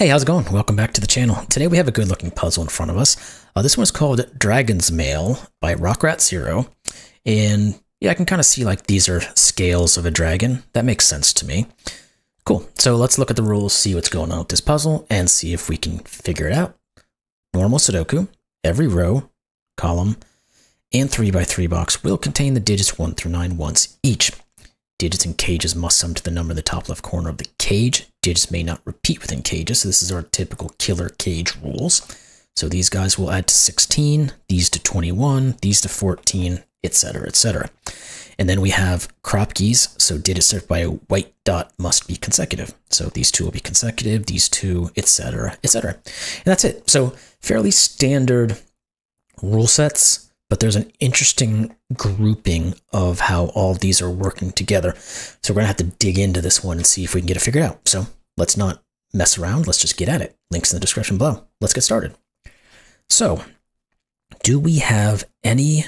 Hey, how's it going? Welcome back to the channel. Today we have a good looking puzzle in front of us. Uh, this one's called Dragonsmaille by rockratzero. And yeah, I can kind of see like these are scales of a dragon. That makes sense to me. Cool. So let's look at the rules, see what's going on with this puzzle, and see if we can figure it out. Normal Sudoku. Every row, column, and 3x3 box will contain the digits 1 through 9 once each. Digits in cages must sum to the number in the top left corner of the cage. Digits may not repeat within cages, so this is our typical killer cage rules. So these guys will add to 16, these to 21, these to 14, etc., etc. And then we have Kropkis, so digits served by a white dot must be consecutive. So these two will be consecutive, these two, etc., etc. And that's it. So fairly standard rule sets but there's an interesting grouping of how all these are working together. So we're going to have to dig into this one and see if we can get it figured out. So let's not mess around. Let's just get at it. Links in the description below. Let's get started. So, do we have any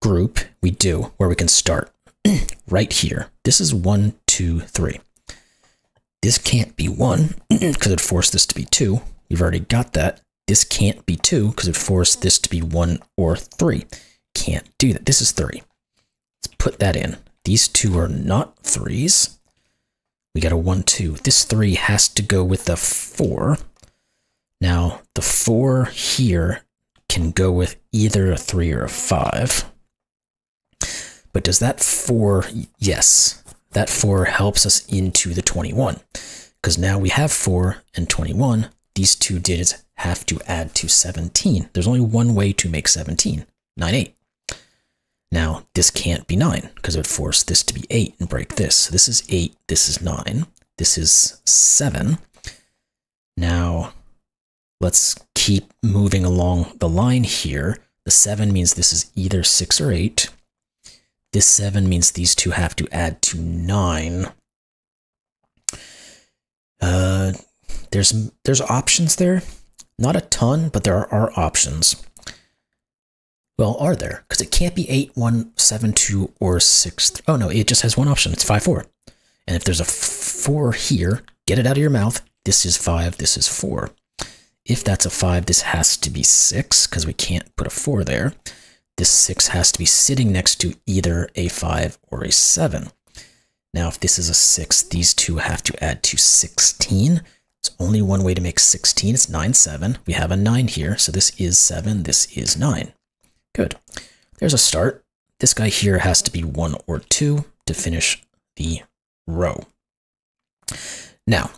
group? We do, where we can start right here. This is one, two, three. This can't be one because it forced this to be two. We've already got that. This can't be 2 because it forced this to be 1 or 3. Can't do that. This is 3. Let's put that in. These two are not 3s. We got a 1, 2. This 3 has to go with the 4. Now, the 4 here can go with either a 3 or a 5. But does that 4, yes, that 4 helps us into the 21. Because now we have 4 and 21. These two digits have to add to 17. There's only one way to make 17, 9, 8. Now, this can't be 9 because it would force this to be 8 and break this. So this is 8, this is 9, this is 7. Now, let's keep moving along the line here. The 7 means this is either 6 or 8. This 7 means these two have to add to 9. Uh, there's there's options there. Not a ton, but there are options. Well, are there? Because it can't be 8, 1, 7, 2, or 6. Oh, no, it just has one option. It's 5, 4. And if there's a 4 here, get it out of your mouth. This is 5, this is 4. If that's a 5, this has to be 6, because we can't put a 4 there. This 6 has to be sitting next to either a 5 or a 7. Now, if this is a 6, these two have to add to 16. There's only one way to make 16. It's 9, 7. We have a 9 here, so this is 7, this is 9. Good. There's a start. This guy here has to be 1 or 2 to finish the row. Now,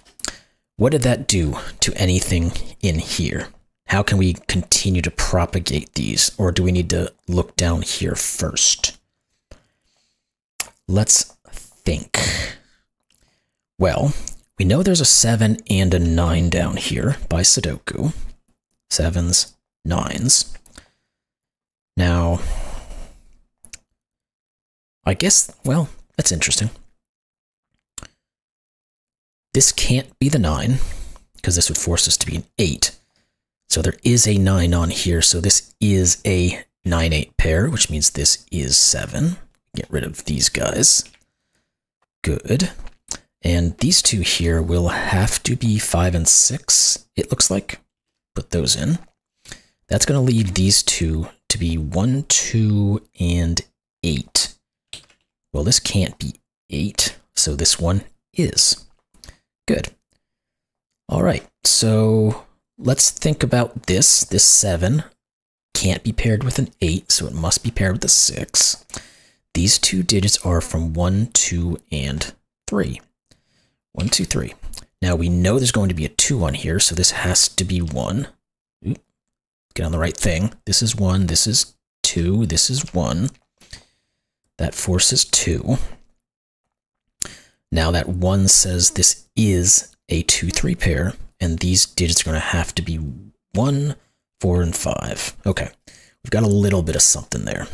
what did that do to anything in here? How can we continue to propagate these, or do we need to look down here first? Let's think. Well, we know there's a 7 and a 9 down here by Sudoku. Sevens, nines. Now, I guess, well, that's interesting. This can't be the 9, because this would force us to be an 8. So there is a 9 on here, so this is a 9-8 pair, which means this is 7. Get rid of these guys. Good. And these two here will have to be 5 and 6, it looks like. Put those in. That's going to leave these two to be 1, 2, and 8. Well, this can't be 8, so this one is. Good. All right, so let's think about this. This 7 can't be paired with an 8, so it must be paired with a 6. These two digits are from 1, 2, and 3. One, two, three. Now we know there's going to be a two on here, so this has to be one. Get on the right thing. This is one, this is two, this is one. That force is two. Now that one says this is a two, three pair, and these digits are going to have to be one, four, and five. Okay, we've got a little bit of something there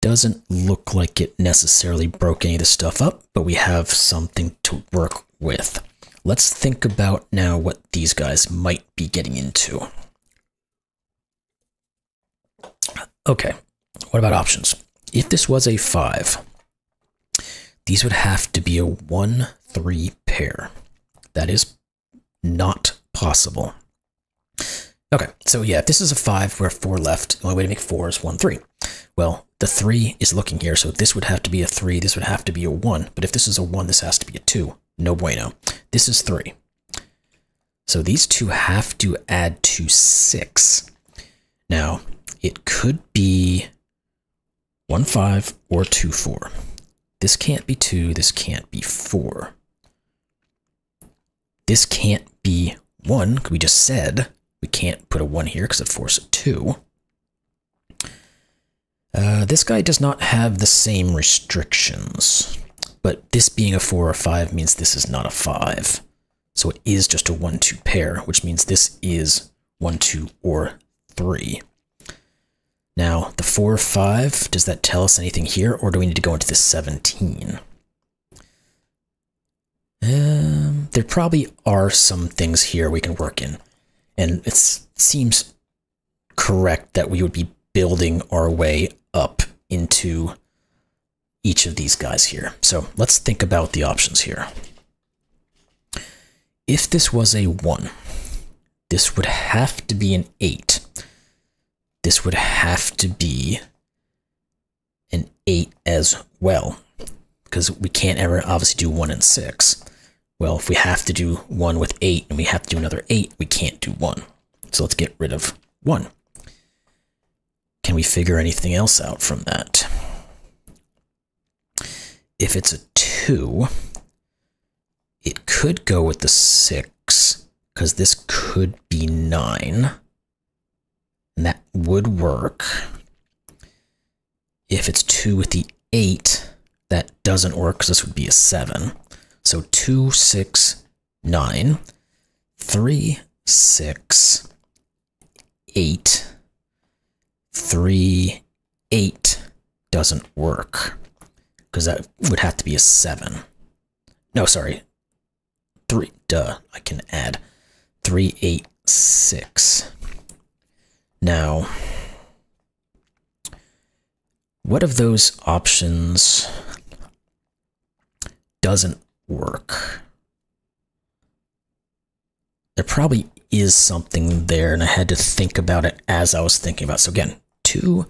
doesn't look like it necessarily broke any of the stuff up, but we have something to work with. Let's think about now what these guys might be getting into. Okay, what about options? If this was a 5, these would have to be a 1-3 pair. That is not possible. Okay, so yeah, if this is a 5, we're 4 left. The only way to make 4 is 1, 3. Well, the 3 is looking here, so this would have to be a 3, this would have to be a 1. But if this is a 1, this has to be a 2. No bueno. This is 3. So these two have to add to 6. Now, it could be 1, 5 or 2, 4. This can't be 2, this can't be 4. This can't be 1, we just said we can't put a 1 here because it forces a 2. Uh, this guy does not have the same restrictions, but this being a 4 or 5 means this is not a 5. So it is just a 1-2 pair, which means this is 1-2 or 3. Now, the 4 or 5, does that tell us anything here, or do we need to go into the 17? Um, there probably are some things here we can work in. And it seems correct that we would be building our way up into each of these guys here. So let's think about the options here. If this was a 1, this would have to be an 8. This would have to be an 8 as well, because we can't ever obviously do 1 and 6. Well, if we have to do 1 with 8 and we have to do another 8, we can't do 1. So let's get rid of 1. Can we figure anything else out from that? If it's a 2, it could go with the 6, because this could be 9. And that would work. If it's 2 with the 8, that doesn't work because this would be a 7. So 2, 6, 9, 3, 6, 8, 3, 8 doesn't work because that would have to be a 7. No, sorry. 3, duh, I can add 3, 8, 6. Now, what of those options doesn't work? There probably is something there, and I had to think about it as I was thinking about it. So again, 2,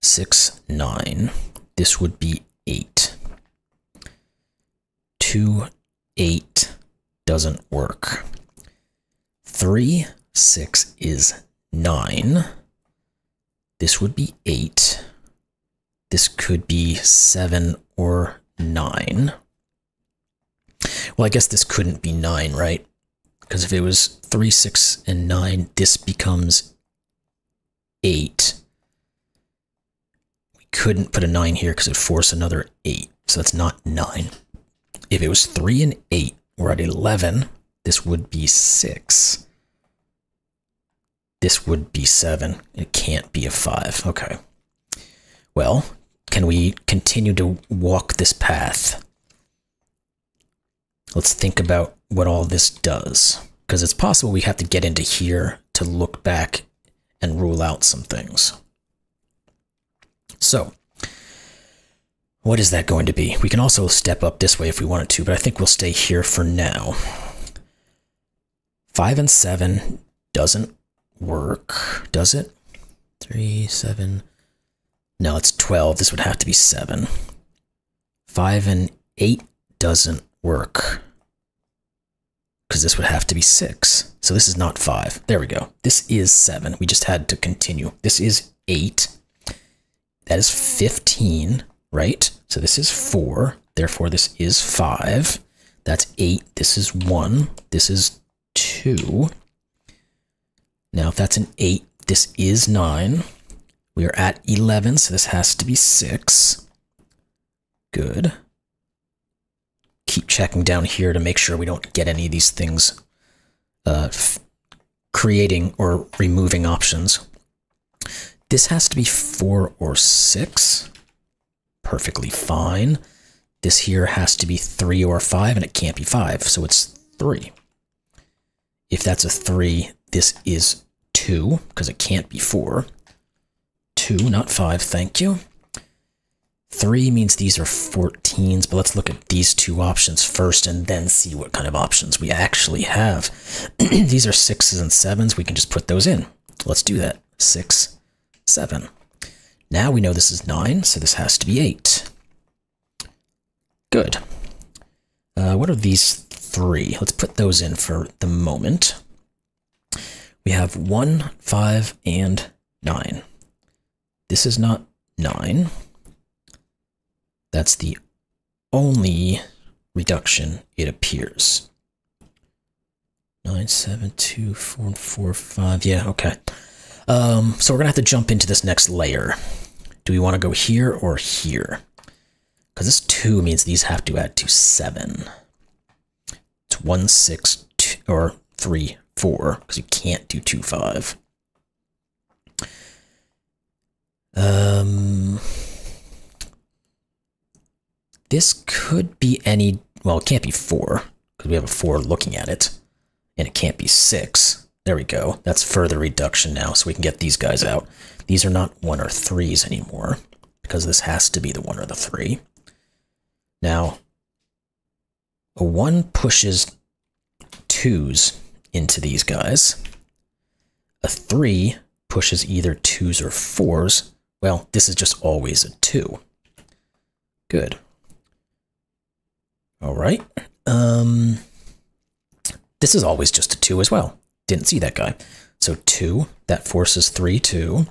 6, 9. This would be 8. 2, 8 doesn't work. 3, 6 is 9. This would be 8. This could be 7 or 9. Well, I guess this couldn't be 9, right? Because if it was 3, 6, and 9, this becomes 8. We couldn't put a 9 here because it force another 8. So that's not 9. If it was 3 and 8, we're at 11. This would be 6. This would be 7. It can't be a 5. Okay. Well, can we continue to walk this path? Let's think about what all this does. Because it's possible we have to get into here to look back and rule out some things. So, what is that going to be? We can also step up this way if we wanted to, but I think we'll stay here for now. 5 and 7 doesn't work, does it? Three, seven. No, it's 12. This would have to be 7. 5 and 8 doesn't work. Because this would have to be 6. So this is not 5. There we go. This is 7. We just had to continue. This is 8. That is 15, right? So this is 4. Therefore, this is 5. That's 8. This is 1. This is 2. Now, if that's an 8, this is 9. We are at 11, so this has to be 6. Good. Keep checking down here to make sure we don't get any of these things uh, creating or removing options. This has to be 4 or 6. Perfectly fine. This here has to be 3 or 5, and it can't be 5, so it's 3. If that's a 3, this is 2, because it can't be 4. 2, not 5, thank you. 3 means these are 14s, but let's look at these two options first and then see what kind of options we actually have. these are 6s and 7s. We can just put those in. Let's do that. 6, 7. Now we know this is 9, so this has to be 8. Good. Uh, what are these three? Let's put those in for the moment. We have 1, 5, and 9. This is not 9. That's the only reduction it appears. 9, 7, 2, 4, 4, 5. Yeah, okay. Um, so we're going to have to jump into this next layer. Do we want to go here or here? Because this 2 means these have to add to 7. It's 1, 6, two, or 3, 4, because you can't do 2, 5. Um, this could be any, well, it can't be 4, because we have a 4 looking at it. And it can't be 6. There we go. That's further reduction now, so we can get these guys out. These are not 1 or 3s anymore, because this has to be the 1 or the 3. Now, a 1 pushes 2s into these guys. A 3 pushes either 2s or 4s. Well, this is just always a 2. Good. All right. Um, this is always just a 2 as well. Didn't see that guy. So 2, that forces 3, 2.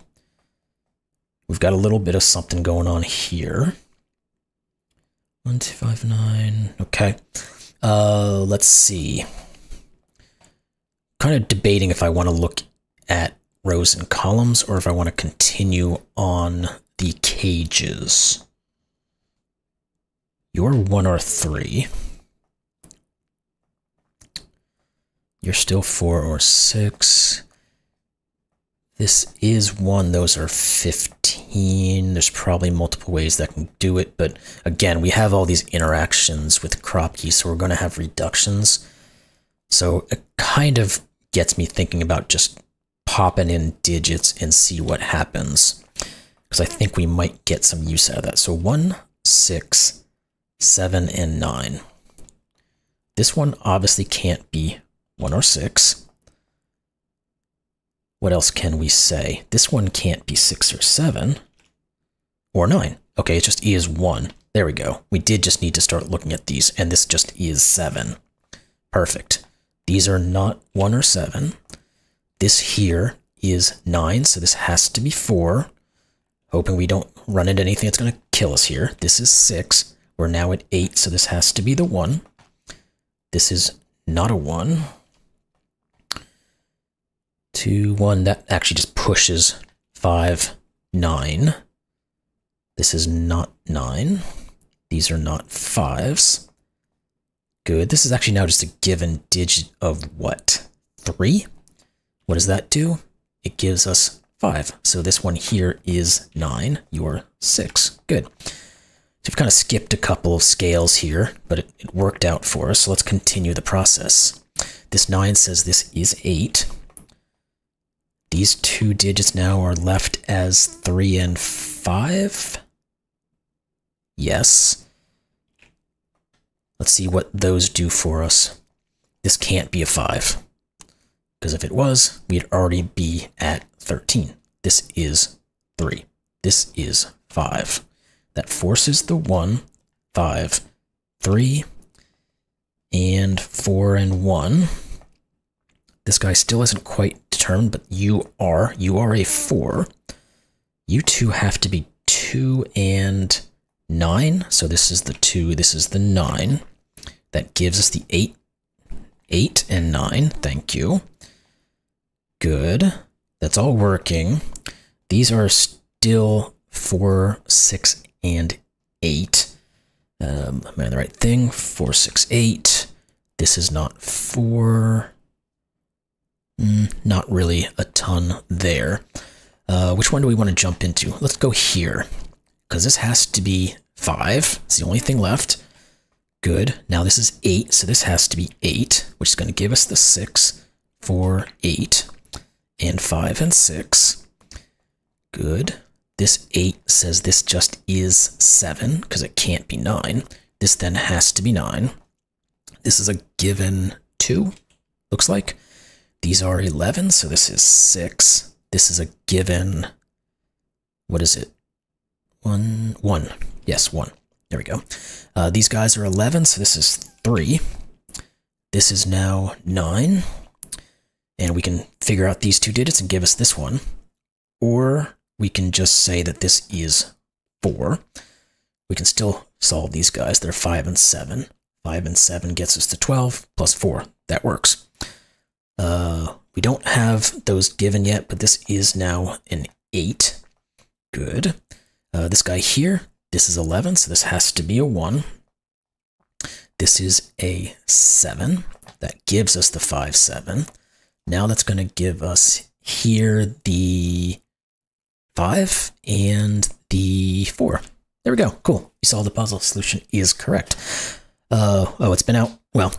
We've got a little bit of something going on here. One, two, five, nine. Okay. Uh, let's see. Kind of debating if I want to look at rows and columns or if I want to continue on the cages. You're one or three. You're still four or six. This is one, those are 15. There's probably multiple ways that can do it, but again, we have all these interactions with Kropki, so we're going to have reductions. So it kind of gets me thinking about just popping in digits and see what happens. Because I think we might get some use out of that. So 1, 6, 7, and 9. This one obviously can't be 1 or 6. What else can we say? This one can't be 6 or 7. Or 9. Okay, it just is 1. There we go. We did just need to start looking at these, and this just is 7. Perfect. These are not 1 or 7. This here is 9, so this has to be 4. Hoping we don't run into anything that's going to kill us here. This is 6. We're now at 8, so this has to be the 1. This is not a 1 two, one. That actually just pushes five, nine. This is not nine. These are not fives. Good. This is actually now just a given digit of what? Three? What does that do? It gives us five. So this one here is nine. You're six. Good. So we've kind of skipped a couple of scales here, but it, it worked out for us. So let's continue the process. This nine says this is eight. These two digits now are left as 3 and 5. Yes. Let's see what those do for us. This can't be a 5. Because if it was, we'd already be at 13. This is 3. This is 5. That forces the 1, 5, 3, and 4 and 1. This guy still isn't quite determined, but you are. You are a 4. You two have to be 2 and 9. So this is the 2, this is the 9. That gives us the 8. 8 and 9. Thank you. Good. That's all working. These are still 4, 6, and 8. Um, am I on the right thing? 4, 6, 8. This is not 4. Mm, not really a ton there. Uh, which one do we want to jump into? Let's go here, because this has to be 5. It's the only thing left. Good. Now this is 8, so this has to be 8, which is going to give us the 6, 4, 8, and 5 and 6. Good. This 8 says this just is 7 because it can't be 9. This then has to be 9. This is a given 2, looks like. These are 11, so this is 6. This is a given, what is it? 1, 1. Yes, 1. There we go. Uh, these guys are 11, so this is 3. This is now 9. And we can figure out these two digits and give us this one. Or we can just say that this is 4. We can still solve these guys. They're 5 and 7. 5 and 7 gets us to 12 plus 4. That works. Uh, we don't have those given yet, but this is now an 8. Good. Uh, this guy here, this is 11, so this has to be a 1. This is a 7. That gives us the 5, 7. Now that's going to give us here the 5 and the 4. There we go. Cool. You solved the puzzle. Solution is correct. Uh, oh, it's been out. Well,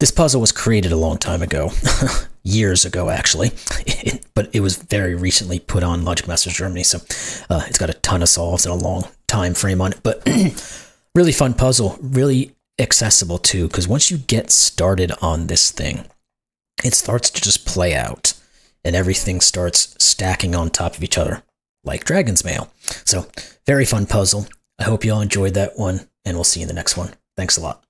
this puzzle was created a long time ago, years ago actually, it, but it was very recently put on Logic Masters Germany, so uh, it's got a ton of solves and a long time frame on it. But really fun puzzle, really accessible too, because once you get started on this thing, it starts to just play out, and everything starts stacking on top of each other, like Dragon's Mail. So very fun puzzle. I hope you all enjoyed that one, and we'll see you in the next one. Thanks a lot.